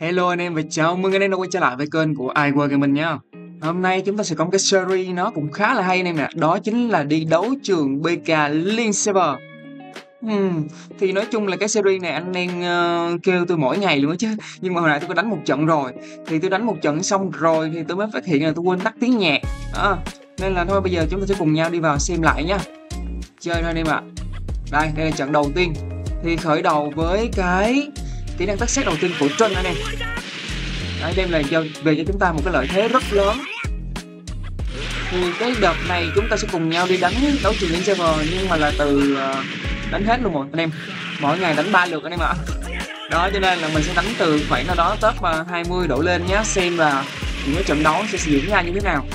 Hello anh em và chào mừng anh em đã quay trở lại với kênh của iWorld Gaming nha Hôm nay chúng ta sẽ có một cái series nó cũng khá là hay anh em nè. Đó chính là đi đấu trường BK Liên Server Hmm, thì nói chung là cái series này anh em uh, kêu tôi mỗi ngày luôn á chứ. Nhưng mà hồi nãy tôi có đánh một trận rồi. Thì tôi đánh một trận xong rồi thì tôi mới phát hiện là tôi quên tắt tiếng nhạc. À, Nên là thôi bây giờ chúng ta sẽ cùng nhau đi vào xem lại nha Chơi thôi anh em ạ. À. Đây, đây là trận đầu tiên. Thì khởi đầu với cái kỹ năng tắt xét đầu tiên của Trân anh em. Đấy, đem lại cho về cho chúng ta một cái lợi thế rất lớn. Thì cái đợt này chúng ta sẽ cùng nhau đi đánh đấu trường liên server nhưng mà là từ ờ, đánh hết luôn rồi anh em. Mỗi ngày đánh ba lượt anh em ạ. Đó cho nên là mình sẽ đánh từ khoảng nào đó top ờ, 20 đổ lên nhé xem là những cái trận đấu sẽ diễn ra như thế nào.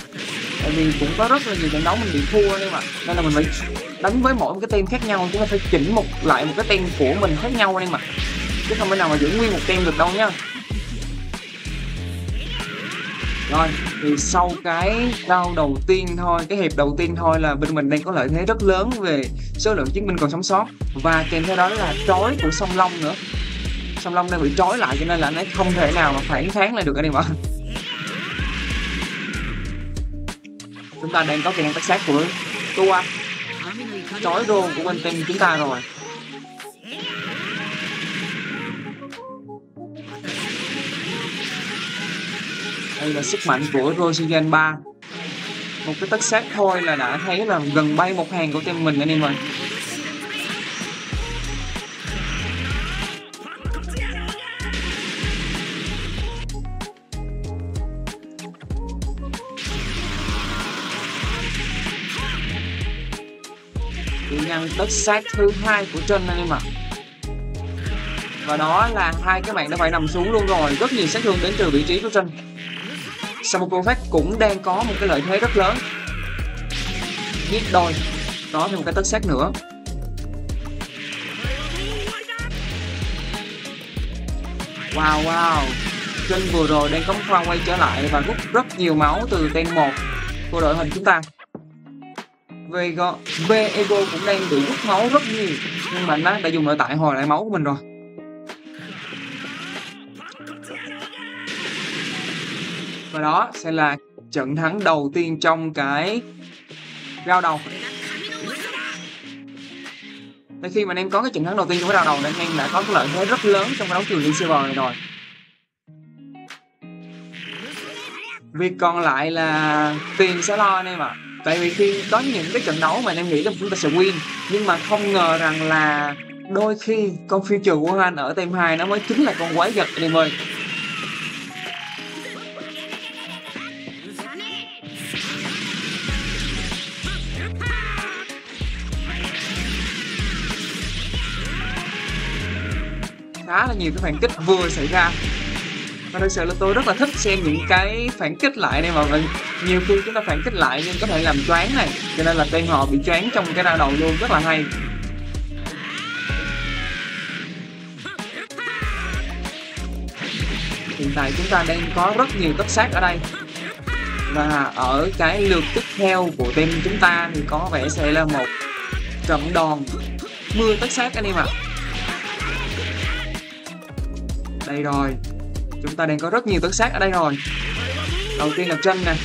Tại vì cũng có rất là nhiều trận đấu mình bị thua anh em ạ. Nên là mình phải đánh với mỗi một cái team khác nhau chúng ta phải chỉnh một lại một cái team của mình khác nhau anh em ạ chứ không thể nào mà giữ nguyên một team được đâu nhá rồi, thì sau cái đau đầu tiên thôi, cái hiệp đầu tiên thôi là bên mình đang có lợi thế rất lớn về số lượng chiến binh còn sống sót. Và kèm theo đó là trói của sông long nữa. Sông long đang bị trói lại cho nên là anh ấy không thể nào mà phản kháng lại được anh em ạ chúng ta đang có kỹ năng tác sát của tua. Trói rô của bên team chúng ta rồi. Đây là sức mạnh của Rosigan 3 một cái tất sát thôi là đã thấy là gần bay một hàng của team mình anh em ơi. Kỹ năng tất sát thứ hai của Trân anh em ạ. Và đó là hai cái bạn đã phải nằm xuống luôn rồi. Rất nhiều sát thương đến từ vị trí của Trân. Samokovac cũng đang có một cái lợi thế rất lớn. Giết đôi Đó thêm một cái tất sát nữa. Wow wow. Trinh vừa rồi đang có pha quay trở lại và rút rất nhiều máu từ tên một của đội hình chúng ta. Vego, Vego cũng đang bị rút máu rất nhiều nhưng mà nó đã dùng nội tại hồi lại máu của mình rồi. Và đó sẽ là trận thắng đầu tiên trong cái rao đầu. Tại khi mà anh em có cái trận thắng đầu tiên trong cái rao đầu anh em đã có cái lợi thế rất lớn trong cái đấu trường liên server này rồi. Việc còn lại là tiền sẽ lo anh em ạ. À. tại vì khi có những cái trận đấu mà anh em nghĩ là chúng ta sẽ win, nhưng mà không ngờ rằng là đôi khi con future của anh ở team 2 nó mới chính là con quái vật anh em ơi. Khá là nhiều cái phản kích vừa xảy ra. Và thực sự là tôi rất là thích xem những cái phản kích lại này mà nhiều khi chúng ta phản kích lại nhưng có thể làm choáng này, cho nên là tên họ bị choáng trong cái ra đầu luôn, rất là hay. Hiện tại chúng ta đang có rất nhiều tất sát ở đây. Và ở cái lượt tiếp theo của team chúng ta thì có vẻ sẽ là một trận đòn mưa tất sát anh em ạ. à. Đây rồi. Chúng ta đang có rất nhiều tấn sát ở đây rồi. Đầu tiên là chân nè.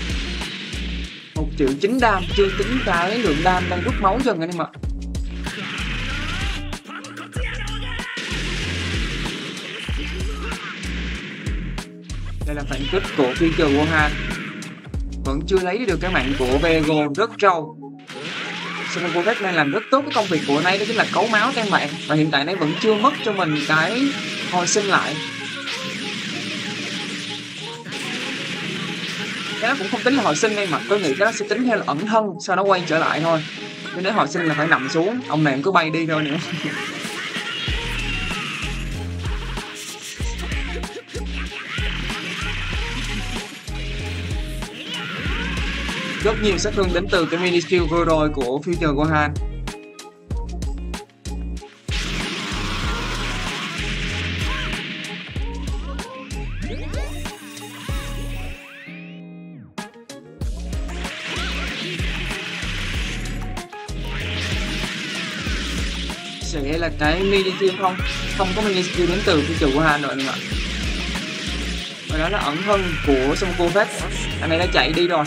Một triệu chín đam, chưa tính cái lượng đam đang rút máu dần anh em ạ. Đây là phản kích của phiên trường Wuhan vẫn chưa lấy được cái mạng của Vego, rất trâu. Simokovic đang làm rất tốt cái công việc của nay đó chính là cấu máu các bạn. Và hiện tại nay vẫn chưa mất cho mình cái hồi sinh lại. Cái đó cũng không tính là hồi sinh đây mà tôi nghĩ cái đó sẽ tính theo là ẩn thân, sau đó quay trở lại thôi. Nên nếu hồi sinh là phải nằm xuống, ông này cứ bay đi thôi nữa. Rất nhiều sát thương đến từ cái mini skill vừa rồi của future Gohan. Đấy Miniskill mini skill không? Không có mini skill đến từ future Gohan rồi anh ạ và đó là ẩn thân của sông cô phép, anh ấy đã chạy đi rồi.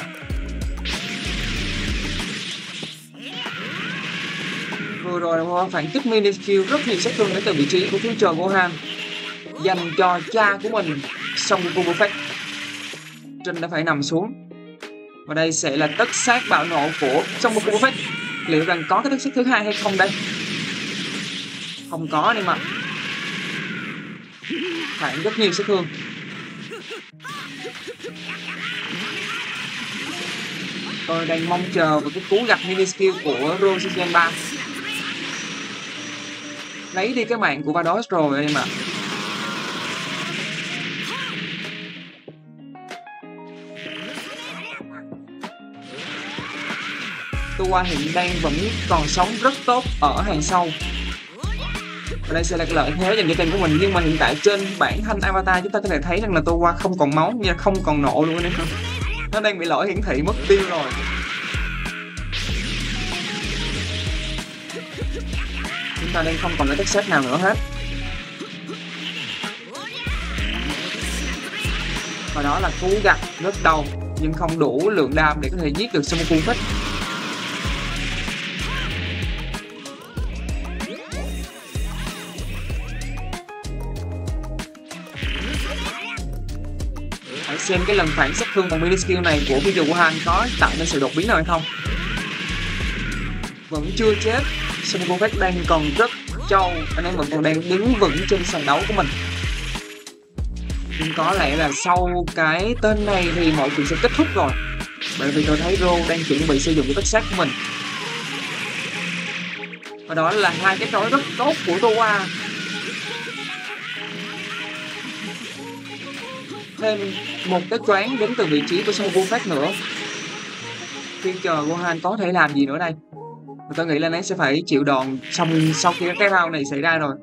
Vừa rồi là một phản kích mini skill rất nhiều sát thương đến từ vị trí của Future Gohan dành cho cha của mình sông cô phép. Trinh đã phải nằm xuống. Và đây sẽ là tất sát bạo nộ của sông cô phép. liệu rằng có cái tất sát thứ hai hay không đây? Không có anh em ạ. Rất nhiều sát thương tôi đang mong chờ vào cái cú gặp mini skill của Rosicen 3 lấy đi cái mạng của Vados rồi anh em ạ. Tua hiện đang vẫn còn sống rất tốt ở hàng sau và đây sẽ là cái lợi thế dành cho kênh của mình. Nhưng mà hiện tại trên bản thanh avatar chúng ta có thể thấy rằng là Tua không còn máu nha, không còn nộ luôn anh em nó đang bị lỗi hiển thị, mất tiêu rồi. Chúng ta đang không còn cái set nào nữa hết. Và đó là cú gặt rất đầu nhưng không đủ lượng đam để có thể giết được Samuku Fett trên xem cái lần phản sát thương bằng mini skill này của video của Han có tạo nên sự đột biến nào hay không? Vẫn chưa chết. Samukovic đang còn rất trâu. Anh em vẫn còn đang đứng vững trên sàn đấu của mình. Nhưng có lẽ là sau cái tên này thì mọi chuyện sẽ kết thúc rồi. Bởi vì tôi thấy Ro đang chuẩn bị sử dụng cái tất sát của mình. Và đó là hai cái trói rất tốt của Toa thêm một cái choáng đến từ vị trí của sông Phát nữa. Khi chờ Gohan có thể làm gì nữa đây? Và tôi nghĩ là nó sẽ phải chịu đòn xong sau khi cái round này xảy ra rồi.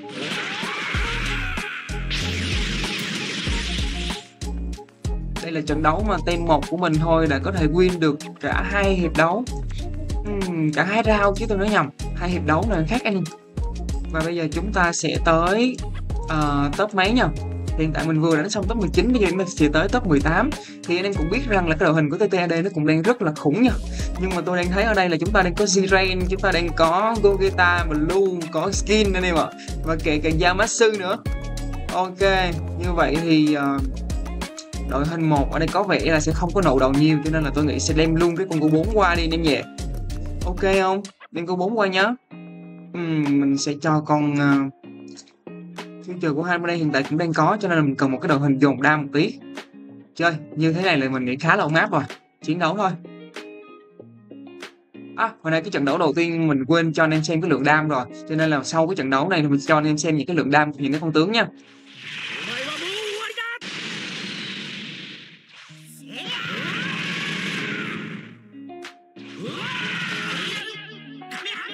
Đây là trận đấu mà team một của mình thôi đã có thể win được cả hai hiệp đấu. Uhm, cả hai round chứ tôi nói nhầm hai hiệp đấu là khác anh. Và bây giờ chúng ta sẽ tới uh, top mấy nhỉ hiện tại mình vừa đánh xong top 19 bây giờ mình sẽ tới top 18 thì anh em cũng biết rằng là cái đội hình của TTAD nó cũng đang rất là khủng nha. Nhưng mà tôi đang thấy ở đây là chúng ta đang có Z-Rain chúng ta đang có Gogeta Blue có Skin anh em ạ. Và kể cả Yamasu nữa. Ok như vậy thì uh, đội hình một ở đây có vẻ là sẽ không có nổ đầu nhiều cho nên là tôi nghĩ sẽ đem luôn cái con của 4 qua đi anh em nhé ok không? Đem cô 4 qua nhá. Uhm, mình sẽ cho con uh, future của hai bên đây hiện tại cũng đang có cho nên là mình cần một cái đội hình dồn đam một tí. Chơi như thế này là mình nghĩ khá là ổn áp rồi. Chiến đấu thôi. À, hồi nãy cái trận đấu đầu tiên mình quên cho anh em xem cái lượng đam rồi Cho nên là sau cái trận đấu này thì mình cho anh em xem những cái lượng đam của những cái con tướng nha.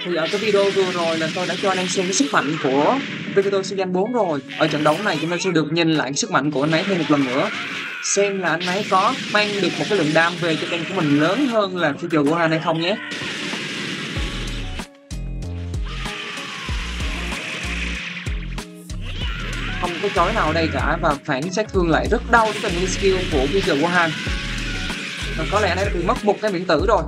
Thì ở cái video vừa rồi là tôi đã cho anh em xem cái sức mạnh của Vegeta Saiyan 4 rồi. Ở trận đấu này chúng ta sẽ được nhìn lại cái sức mạnh của anh ấy thêm một lần nữa. Xem là anh ấy có mang được một cái lượng đam về cho kênh của mình lớn hơn là future của Han hay không nhé. Không có chói nào ở đây cả và phản sát thương lại rất đau cái tình skill của future của Han và có lẽ anh ấy đã bị mất một cái miễn tử rồi.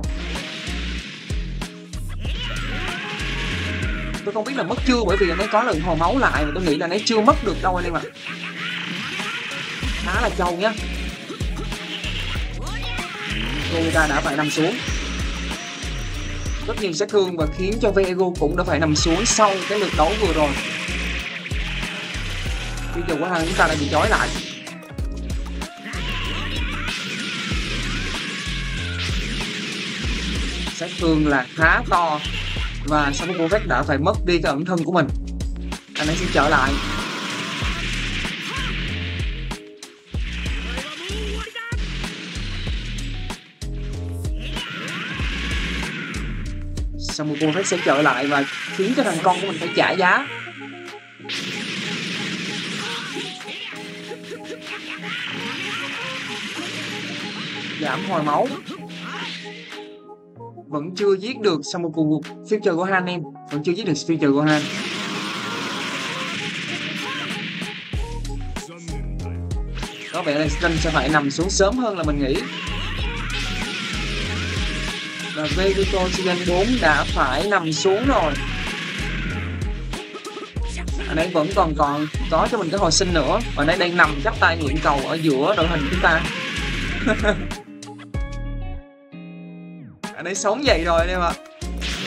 Tôi không biết là mất chưa, bởi vì anh ấy có lần hồi máu lại mà tôi nghĩ là anh ấy chưa mất được đâu anh em ạ. Khá là trâu nhá. Toyota đã phải nằm xuống. Rất nhiều sát thương và khiến cho Vego cũng đã phải nằm xuống sau cái lượt đấu vừa rồi. Bây giờ quá chúng ta đã bị trói lại. Sát thương là khá to và Samukovic đã phải mất đi cái ẩn thân của mình. Anh ấy sẽ trở lại. Samukovic sẽ trở lại và khiến cho thằng con của mình phải trả giá. Giảm hồi máu vẫn chưa giết được Samuku. Future của Han em, vẫn chưa giết được future của Han có vẻ là stun sẽ phải nằm xuống sớm hơn là mình nghĩ. Và Vegito season 4 đã phải nằm xuống rồi. Anh ấy vẫn còn còn có cho mình cái hồi sinh nữa. Và anh ấy đang nằm chắp tay nguyện cầu ở giữa đội hình chúng ta. ấy sống vậy rồi anh em ạ.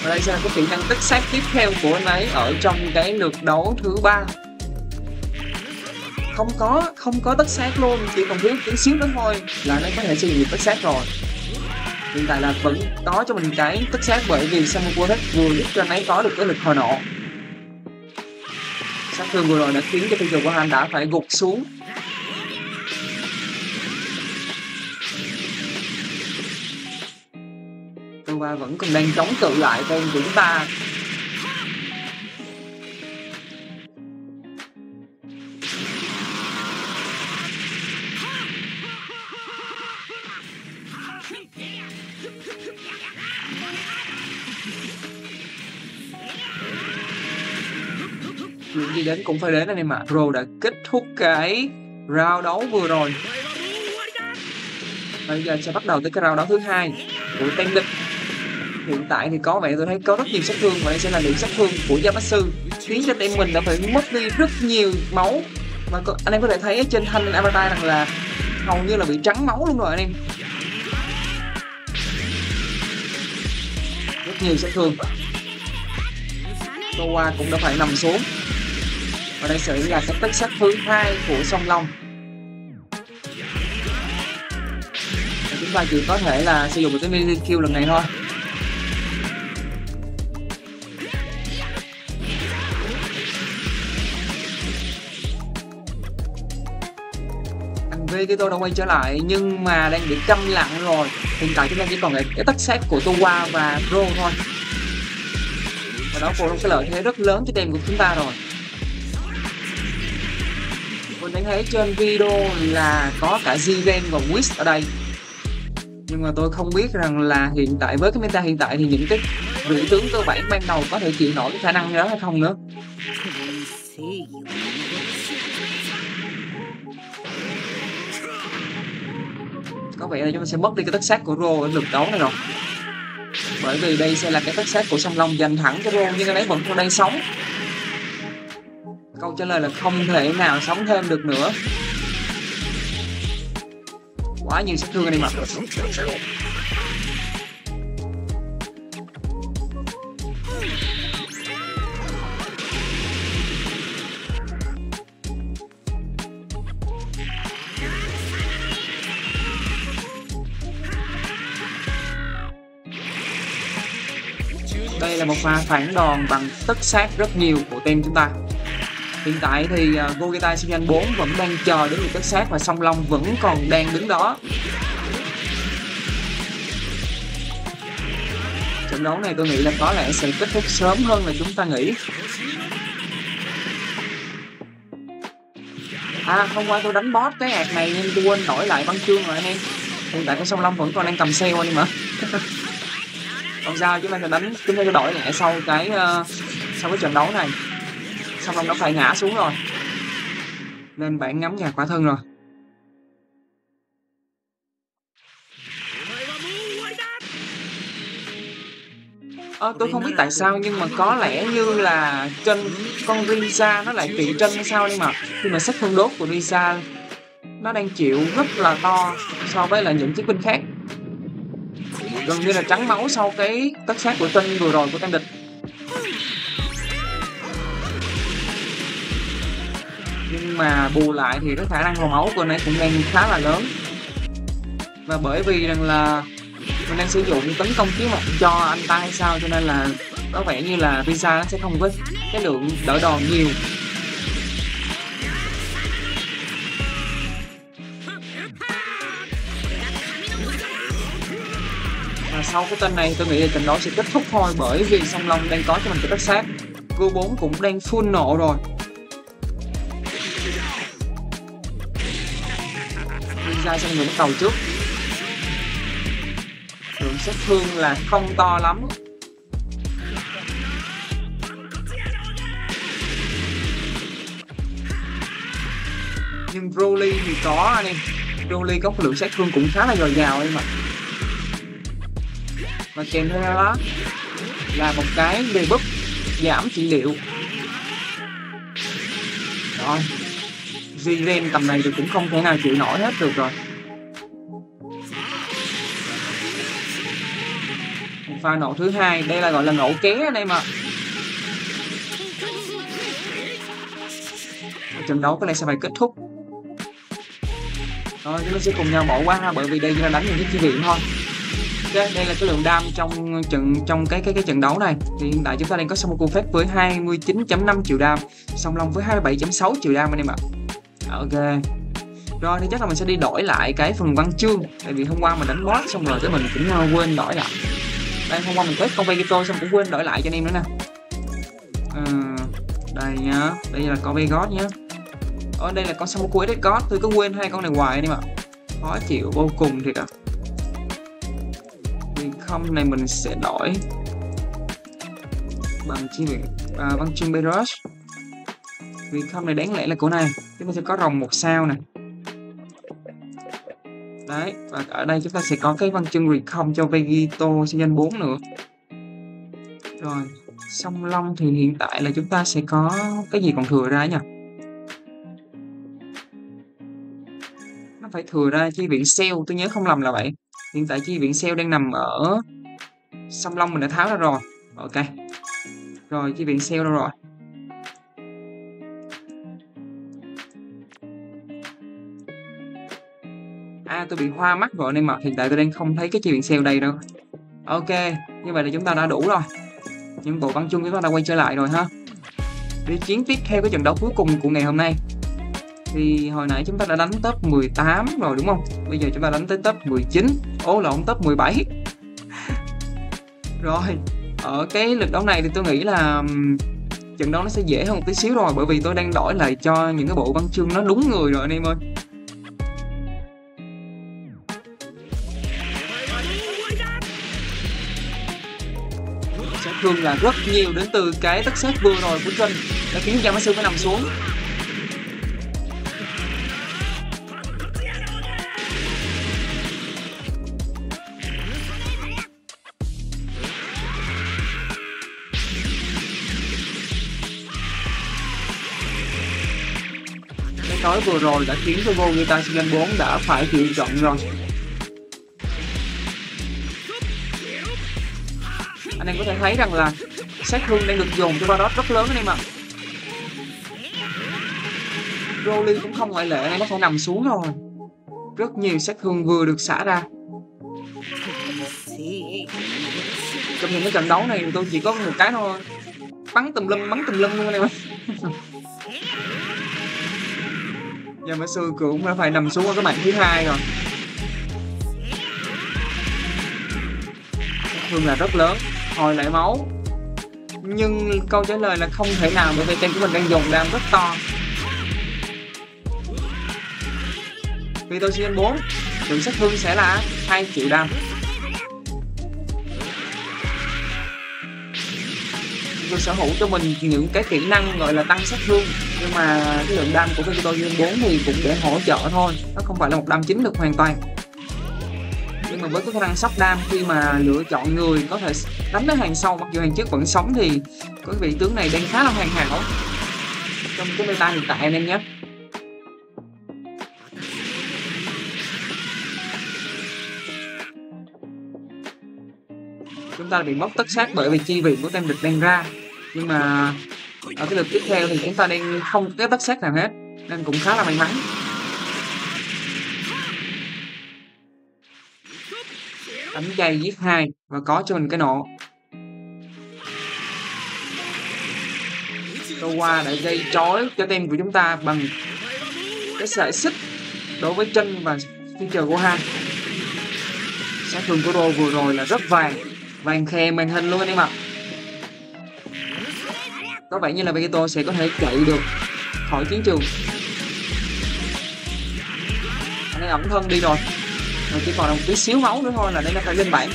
Và đây sẽ là cái kỹ năng tích xác tiếp theo của anh ấy ở trong cái lượt đấu thứ ba. Không có không có tất xác luôn, chỉ còn thiếu tí xíu nữa thôi là anh ấy có thể sử dụng được tất xác rồi. Hiện tại là vẫn có cho mình cái tất xác bởi vì Samuel vừa giúp cho anh ấy có được cái lực hồi nộ. Sát thương vừa rồi đã khiến cho Peter của anh đã phải gục xuống. Tuva vẫn còn đang chống cự lại tên của chúng ta chuyện gì đến cũng phải đến anh em ạ. Pro đã kết thúc cái round đấu vừa rồi. Bây giờ sẽ bắt đầu tới cái round đấu thứ hai của tên địch hiện tại thì có vẻ tôi thấy có rất nhiều sát thương và đây sẽ là lượng sát thương của Yamatsu khiến cho team mình đã phải mất đi rất nhiều máu. Và anh em có thể thấy trên thanh avatar rằng là hầu như là bị trắng máu luôn rồi anh em. Rất nhiều sát thương. Toa cũng đã phải nằm xuống. Và đây sẽ là cái tích sát thứ hai của sông Long. Và chúng ta chỉ có thể là sử dụng một cái mini kill lần này thôi. Anh cái tôi đã quay trở lại, nhưng mà đang bị câm lặng rồi. Hiện tại chúng ta chỉ còn lại cái tất sát của Towa và Pro thôi. Và đó cũng cái lợi thế rất lớn cho team của chúng ta rồi. Mình đang thấy trên video là có cả Zigen và Wiz ở đây. Nhưng mà tôi không biết rằng là hiện tại, với cái meta hiện tại thì những cái rưỡi tướng cơ bản ban đầu có thể chịu nổi cái khả năng đó hay không nữa. Có vẻ là chúng ta sẽ mất đi cái tất sát của Rô ở lượt đấu này rồi. Bởi vì đây sẽ là cái tất sát của sông Long dành thẳng cho Rô nhưng anh ấy vẫn còn đang sống. Câu trả lời là không thể nào sống thêm được nữa. Quá nhiều sát thương anh em ạ đây là một pha phản đòn bằng tất sát rất nhiều của team chúng ta. Hiện tại thì uh, Gogeta Season 4 vẫn đang chờ đến lượt tất sát và song long vẫn còn đang đứng đó. Trận đấu này tôi nghĩ là có lẽ sẽ kết thúc sớm hơn là chúng ta nghĩ. À hôm qua tôi đánh boss cái hạt này nên tôi quên đổi lại băng chương rồi anh em. Hiện tại cái song long vẫn còn đang cầm xe qua đi mà. không sao chúng ta sẽ đánh chúng ta sẽ đổi nhẹ sau cái uh, sau cái trận đấu này. Xong ông nó phải ngã xuống rồi. Nên bạn ngắm nhà quả thân rồi. Ờ, tôi không biết tại sao nhưng mà có lẽ như là trên con Risa nó lại kỵ trên hay sao nhưng mà khi mà sách thương đốt của Risa nó đang chịu rất là to so với là những chiếc binh khác gần như là trắng máu sau cái tất sát của tinh vừa rồi của tên địch. Nhưng mà bù lại thì cái khả năng hồi máu của anh ấy cũng đang khá là lớn. Và bởi vì rằng là mình đang sử dụng tấn công kiếm mặt cho anh ta hay sao, cho nên là có vẻ như là visa nó sẽ không có cái lượng đỡ đòn nhiều. Sau cái tên này tôi nghĩ là trận đấu sẽ kết thúc thôi, bởi vì song long đang có cho mình cái tất sát. Go 4 cũng đang full nộ rồi. Ra sang người bắt đầu trước. Lượng sát thương là không to lắm. Nhưng Broly thì có anh em Broly có lượng sát thương cũng khá là dồi dào em ạ và kèm theo đó là một cái về búp giảm trị liệu. Rồi Jiren tầm này thì cũng không thể nào chịu nổi hết được rồi. Pha nổ thứ hai, đây là gọi là nổ ké anh em ạ. Trận đấu cái này sẽ phải kết thúc. Rồi, chúng ta sẽ cùng nhau bỏ qua bởi vì đây chúng ta đánh những cái chi viện thôi. Ok, đây là cái lượng đam trong trận trong cái cái cái trận đấu này. Thì hiện tại chúng ta đang có Samuku phép với 29.5 triệu đam song long với 27.6 triệu đam anh em ạ. Ok. Rồi thì chắc là mình sẽ đi đổi lại cái phần văn chương. Tại vì hôm qua mình đánh boss xong rồi cái mình cũng ờ, quên đổi lại. Đây hôm qua mình quét con Vegito xong cũng quên đổi lại cho anh em nữa nè. À, đây nhá. Đây là con Vegot nhá. Ở đây là con Samuku Edit God. Tôi cứ quên hai con này hoài anh em ạ. Khó chịu vô cùng thiệt ạ à không này mình sẽ đổi bằng chi viện à, văn chương Beirut vì không này đáng lẽ là của này chúng ta sẽ có rồng một sao này đấy và ở đây chúng ta sẽ có cái văn chương recom cho Vegito nhân 4 nữa. Rồi song long thì hiện tại là chúng ta sẽ có cái gì còn thừa ra nhỉ? Nó phải thừa ra chi viện sale tôi nhớ không lầm là vậy hiện tại chi viện sale đang nằm ở song long, mình đã tháo ra rồi. Ok. Rồi, chi viện sale đâu rồi? À tôi bị hoa mắt rồi nên mà hiện tại tôi đang không thấy cái chi viện sale đây đâu. Ok, như vậy là chúng ta đã đủ rồi. Những bộ văn chung chúng ta đã quay trở lại rồi ha. Đi chiến tiếp theo cái trận đấu cuối cùng của ngày hôm nay thì hồi nãy chúng ta đã đánh top 18 rồi, đúng không? Bây giờ chúng ta đánh tới top 19 ố lộn top 17 rồi, ở cái lượt đấu này thì tôi nghĩ là trận đấu nó sẽ dễ hơn một tí xíu rồi, bởi vì tôi đang đổi lại cho những cái bộ văn chương nó đúng người rồi, anh em ơi. Sát thương là rất nhiều đến từ cái tất sát vừa rồi của Trinh, đã khiến cho sư phải nằm xuống. Nói vừa rồi đã khiến cho Vogeta Season 4 đã phải chịu trận rồi. Anh em có thể thấy rằng là sát thương đang được dùng cho Varus rất lớn anh em ạ. Rolly cũng không ngoại lệ, anh em có thể nằm xuống rồi rất nhiều sát thương vừa được xả ra. Trong những cái trận đấu này tôi chỉ có một cái thôi. Bắn tùm lum, bắn tùm lum luôn anh em ạ. mới sư cũng đã phải nằm xuống ở cái mạng thứ hai rồi. Thương là rất lớn, hồi lại máu. Nhưng câu trả lời là không thể nào bởi vì tên của mình đang dùng đam rất to. Vì tôi xin 4 lượng sát thương sẽ là 2 triệu đam. Tôi sở hữu cho mình những cái kỹ năng gọi là tăng sát thương. Nhưng mà cái lượng đam của Vegito Gen 4 thì cũng để hỗ trợ thôi. Nó không phải là một đam chính được hoàn toàn. Nhưng mà với cái khả năng sóc đam, khi mà lựa chọn người có thể đánh đến hàng sau mặc dù hàng trước vẫn sống thì cái vị tướng này đang khá là hoàn hảo. Trong cái meta hiện tại anh em nhé. Chúng ta bị mất tất sát bởi vì chi viện của tem địch đang ra nhưng mà, ở cái lượt tiếp theo thì chúng ta đang không có tất sát nào hết, nên cũng khá là may mắn. Đánh dây giết hai và có cho mình cái nộ. Towa đã gây trói cho team của chúng ta bằng cái sợi xích đối với chân và feature của hai. Sát thương của Rô vừa rồi là rất vàng vàng khe màn hình luôn anh em ạ có vẻ như là Vegeto sẽ có thể chạy được khỏi chiến trường. Anh ấy ẩm thân đi rồi. Rồi chỉ còn một tí xíu máu nữa thôi là đây là phải lên bảng.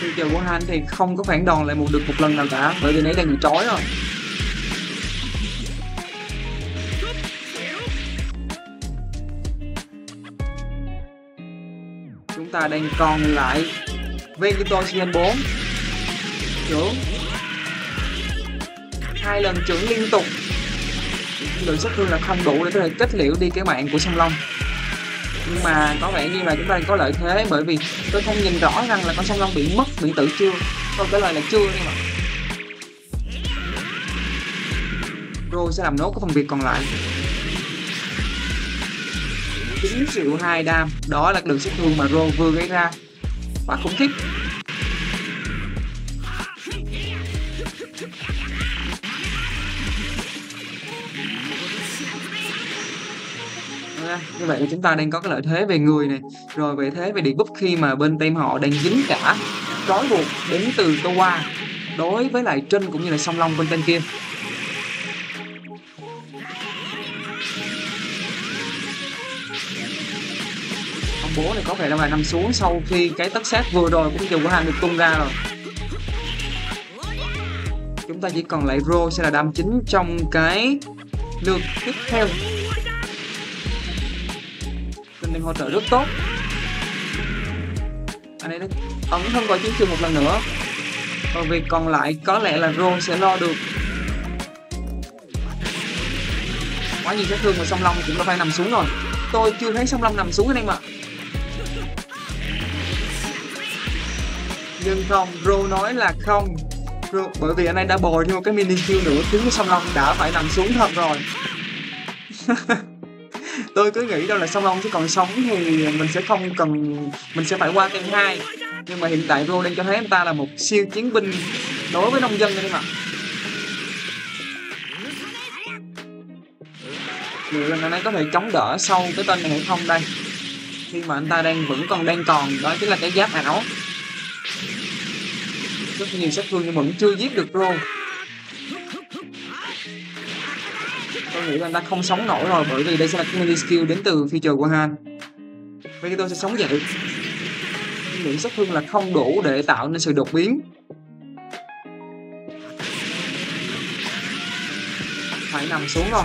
Tiêu chờ của anh thì không có phản đòn lại một được một lần nào cả, bởi vì nãy đang bị trói rồi. Chúng ta đang còn lại Vegeto Gen 4 trưởng hai lần trưởng liên tục. Lượng sát thương là không đủ để có thể kết liễu đi cái mạng của sông long. Nhưng mà có vẻ như là chúng ta có lợi thế bởi vì tôi không nhìn rõ rằng là con sông long bị mất, bị tử chưa câu trả lời là chưa nhưng mà. Rô sẽ làm nốt cái phần việc còn lại. 9 triệu 2 đam, đó là lượng sát thương mà Rô vừa gây ra. Quá khủng khiếp. Ờ, như vậy chúng ta đang có cái lợi thế về người này. Rồi về thế về debuff khi mà bên team họ đang dính cả trói buộc đến từ Towa đối với lại Trinh cũng như là song long bên tên kia. Ông bố này có vẻ là nằm xuống sau khi cái tất sát vừa rồi cũng dùng của hàng được tung ra rồi chúng ta chỉ còn lại Ro sẽ là đam chính trong cái lượt tiếp theo. Đang hỗ trợ rất tốt. Anh ấy đã ấn thân vào chiến trường một lần nữa. Còn việc còn lại có lẽ là Ro sẽ lo được. Quá nhiều sát thương mà song long cũng đã phải nằm xuống rồi. Tôi chưa thấy song long nằm xuống anh em ạ. Nhưng không, Ro nói là không luôn bởi vì anh ấy đã bồi thêm một cái mini kill nữa khiến song long đã phải nằm xuống thật rồi. Tôi cứ nghĩ đâu là song long chứ còn sống thì mình sẽ không cần, mình sẽ phải qua kênh hai. Nhưng mà hiện tại ro đang cho thấy anh ta là một siêu chiến binh đối với nông dân đây mà liệu rằng anh ấy có thể chống đỡ sau cái tên này hay không đây? Khi mà anh ta đang vẫn còn đang còn, đó chính là cái giáp ảo rất nhiều sát thương nhưng vẫn chưa giết được luôn. tôi nghĩ là anh ta không sống nổi rồi, bởi vì đây sẽ là cái mini skill đến từ feature của Han. Vậy tôi sẽ sống dậy những sát thương là không đủ để tạo nên sự đột biến. Phải nằm xuống rồi.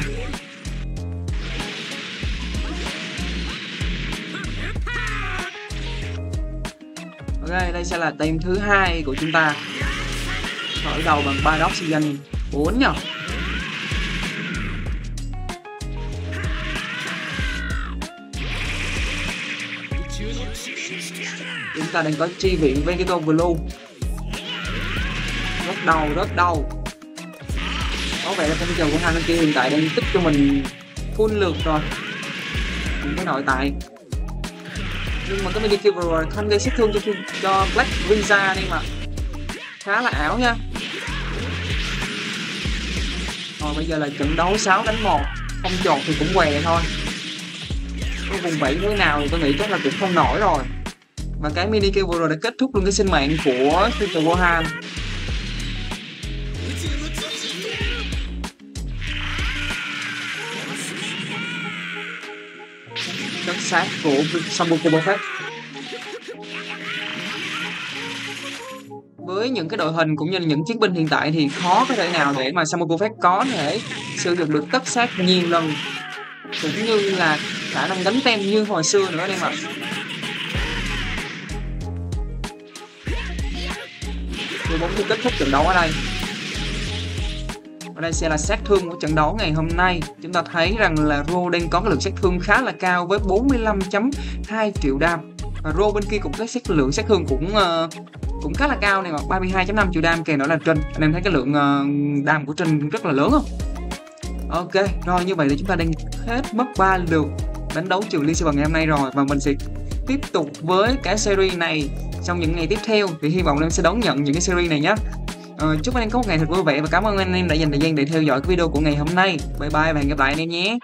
Ok, đây sẽ là team thứ hai của chúng ta. Khởi đầu bằng Paradox Season 4 nhỉ? Chúng ta đang có chi viện Vegeto Blue. Rất đau rất đau. Có vẻ là phong trào của hai bên kia hiện tại đang tích cho mình full lượt rồi. Những cái nội tại nhưng mà cái mini kill vừa rồi không gây sát thương cho cho Black Visa nên mà khá là ảo nha. Rồi, bây giờ là trận đấu 6 đánh 1 không chọn thì cũng què thôi. Cái vùng vẫy thế nào thì tôi nghĩ chắc là cũng không nổi rồi. Và cái mini kill vừa rồi đã kết thúc luôn cái sinh mạng của Peter Gohan sát của Sambuco Buffett với những cái đội hình cũng như là những chiến binh hiện tại thì khó có thể nào để mà Samuel Buffett có thể sử dụng được tất sát nhiều lần, cũng như là khả năng đánh tem như hồi xưa nữa đây ạ. Đội bóng kết thúc trận đấu ở đây và đây sẽ là sát thương của trận đấu ngày hôm nay. Chúng ta thấy rằng là Rô đang có cái lượng sát thương khá là cao với 45.2 triệu đam. Và Ro bên kia cũng có sát lượng sát thương cũng uh, cũng khá là cao này mà 32.5 triệu đam kèm đó là Trinh anh em thấy cái lượng uh, đam của Trinh rất là lớn không? Ok, rồi như vậy thì chúng ta đang hết mất 3 lượt đánh đấu trường Liên Sư ngày hôm nay rồi. Và mình sẽ tiếp tục với cái series này trong những ngày tiếp theo. Thì hy vọng em sẽ đón nhận những cái series này nhé ờ, chúc anh em có một ngày thật vui vẻ và cảm ơn anh em đã dành thời gian để theo dõi cái video của ngày hôm nay. Bye bye và hẹn gặp lại anh em nhé.